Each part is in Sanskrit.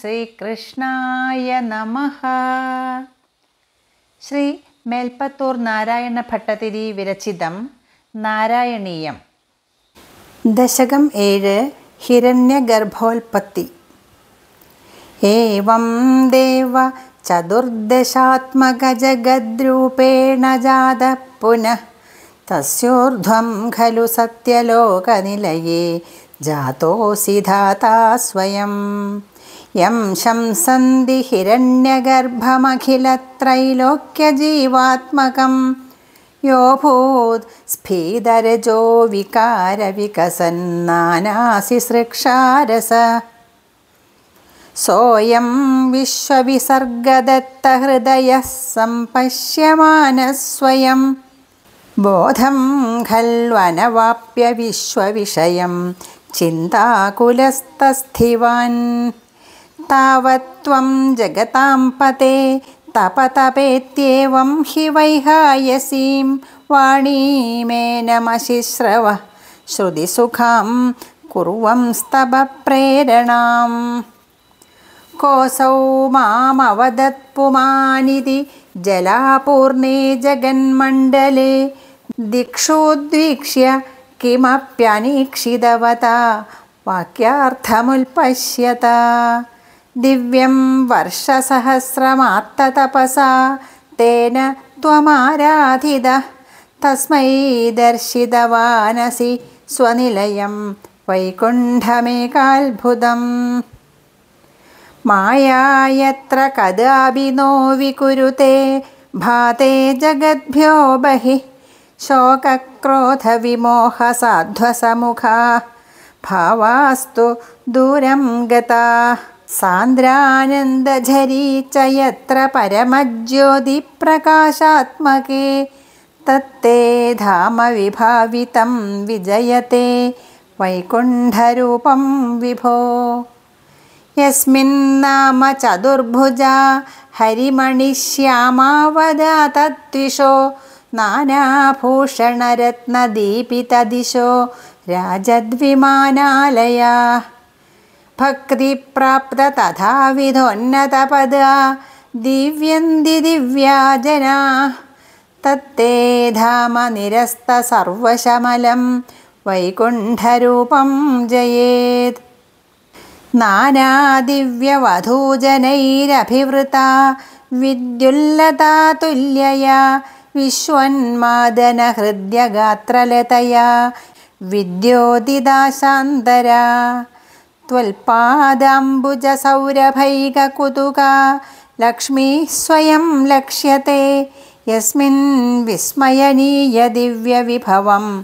श्रीकृष्णाय नमः. श्री मेल्पत्तूर् नारायणभट्टतिरि विरचितं नारायणीयं दशकम् एरण्यगर्भोत्पत्ति एवं देव चतुर्दशात्मकजगद्रूपेण जातः पुनः तस्योर्ध्वं खलु सत्यलोकनिलये जातोऽसि धाता स्वयम् यं शंसन्ति हिरण्यगर्भमखिलत्रैलोक्यजीवात्मकं। यो भूत् स्फीदरजो विकारविकसन्नानासिसृक्षारस। सोऽयं विश्वविसर्गदत्तहृदयः सम्पश्यमानः स्वयं बोधं खल्वनवाप्यविश्वविषयं चिन्ताकुलस्तस्थिवान्। तावत् त्वं जगतां पते तपतपेत्येवं हि वैहायसीं। वाणीमेनमशिश्रव श्रुतिसुखां कुर्वंस्तवप्रेरणाम् कोऽसौ मामवदत्पुमानिति जलापूर्णे जगन्मण्डले दिक्षुद्वीक्ष्य किमप्यनीक्षितवता वाक्यार्थमुल्पश्यत दिव्यं वर्षसहस्रमात्ततपसा तेन त्वमाराधितः तस्मै दर्शितवानसि स्वनिलयं वैकुण्ठमेकाल्भुतम् माया यत्र कदापि नो विकुरुते भाते जगद्भ्यो बहिः। शोकक्रोधविमोहसाध्वसमुखा भावास्तु दूरं गता सान्द्रानन्दझरी च यत्र परमज्योतिप्रकाशात्मके तत्ते धाम विभावितं विजयते वैकुण्ठरूपं विभो यस्मिन्नाम चतुर्भुजा हरिमणिश्यामावदातद्विषो नानाभूषणरत्नदीपितदिशो राजद्विमानालया भक्तिप्राप्त तथाविधोन्नतपदा दिव्यन्ति दिव्या जना तत्ते धाम निरस्तसर्वशमलं वैकुण्ठरूपं जयेत्। नानादिव्यवधूजनैरभिवृता विद्युल्लता तुल्यया विश्वन्मादनहृद्यगात्रलतया विद्योदिदाशान्तरा त्वल्पादाम्बुजसौरभैककुतुका लक्ष्मीः स्वयं लक्ष्यते। यस्मिन् विस्मयनीयदिव्यविभवं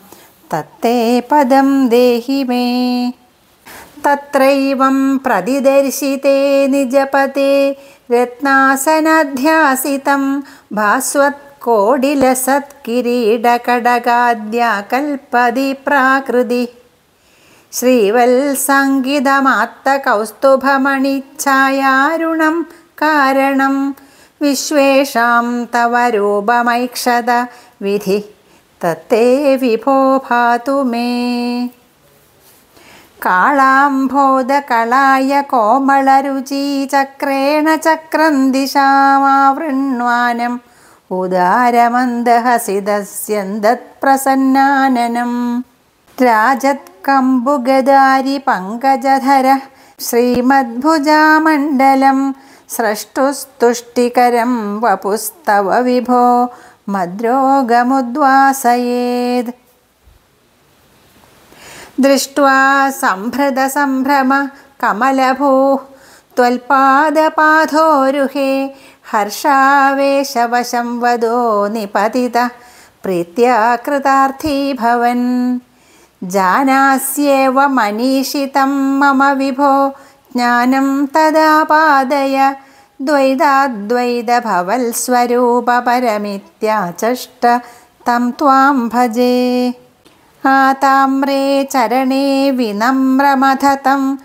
तत्ते पदं देहि मे। तत्रैवं प्रतिदर्शिते निजपते रत्नासनध्यासितं भास्वत्कोडिलसत्किरीडकडगाद्याकल्पदि प्राकृति श्रीवल्सङ्गितमात्तकौस्तुभमणिच्छायारुणं कारणं विश्वेषां तव रूपमैक्षत विधि तत्ते विभो भातु मे कालाम्भोदकलाय कोमलरुचिचक्रेण चक्रं दिशामावृण्वानम् उदारमन्दहसिदस्यन्दत्प्रसन्नाननं राजत्कम्बुगदारि पङ्कजधर श्रीमद्भुजामण्डलं स्रष्टुस्तुष्टिकरं वपुस्तव विभो मद्रोगमुद्वासयेद् दृष्ट्वा सम्भृतसम्भ्रम कमलभूः त्वल्पादपाधोरुहे हर्षावेशवशं वदो निपतितः प्रीत्या कृतार्थी भवन् जानास्येव मनीषितं मम विभो ज्ञानं तदा पादय। द्वैताद्वैतभवल्स्वरूपपरमित्याचष्ट तं त्वां भजे। आताम्रे चरणे विनम्रमथतं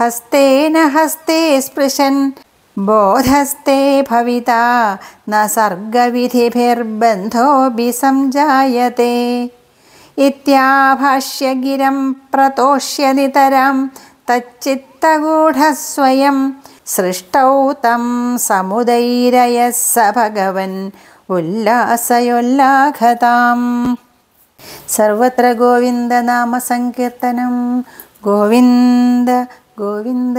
हस्तेन हस्ते स्पृशन् बोधस्ते भविता न सर्गविधिभिर्बन्धोऽपि सञ्जायते ഇത്യാഭാഷ്യഗിരം പ്രതോഷ്യതിതരാം തച്ചിത്തഗൂഢസ്വയം. സൃഷ്ടൗ തം സമുദൈരയ സ ഭഗവൻ ഉല്ലാസയൊല്ലാഘതാം സർവത്ര ഗോവിന്ദ നാമ സങ്കീർത്തനം ഗോവിന്ദ ഗോവിന്ദ.